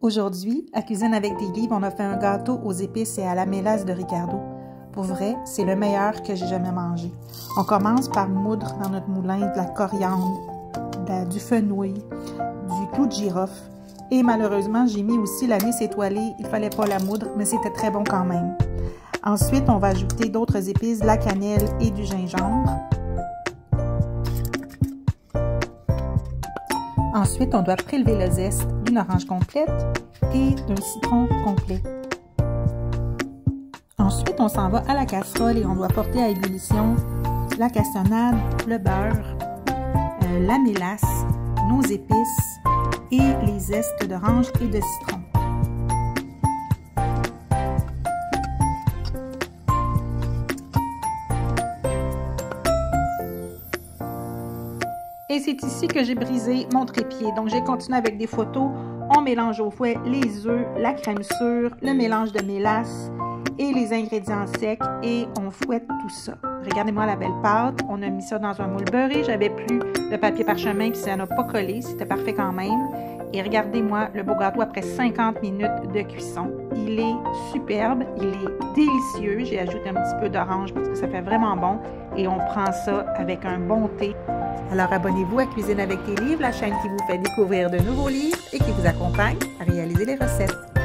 Aujourd'hui, à Cuisine avec des livres, on a fait un gâteau aux épices et à la mélasse de Ricardo. Pour vrai, c'est le meilleur que j'ai jamais mangé. On commence par moudre dans notre moulin de la coriandre, du fenouil, du clou de girofle. Et malheureusement, j'ai mis aussi l'anis étoilé. Il fallait pas la moudre, mais c'était très bon quand même. Ensuite, on va ajouter d'autres épices, de la cannelle et du gingembre. Ensuite, on doit prélever le zeste d'une orange complète et d'un citron complet. Ensuite, on s'en va à la casserole et on doit porter à ébullition la cassonade, le beurre, euh, la mélasse, nos épices et les zestes d'orange et de citron. Et c'est ici que j'ai brisé mon trépied. Donc, j'ai continué avec des photos. On mélange au fouet les œufs, la crème sûre, le mélange de mélasse et les ingrédients secs et on fouette tout ça. Regardez-moi la belle pâte. On a mis ça dans un moule beurré. J'avais plus de papier parchemin puis ça n'a pas collé. C'était parfait quand même. Et regardez-moi le beau gâteau après 50 minutes de cuisson. Il est superbe, il est délicieux. J'ai ajouté un petit peu d'orange parce que ça fait vraiment bon. Et on prend ça avec un bon thé. Alors abonnez-vous à Cuisine avec tes livres, la chaîne qui vous fait découvrir de nouveaux livres et qui vous accompagne à réaliser les recettes.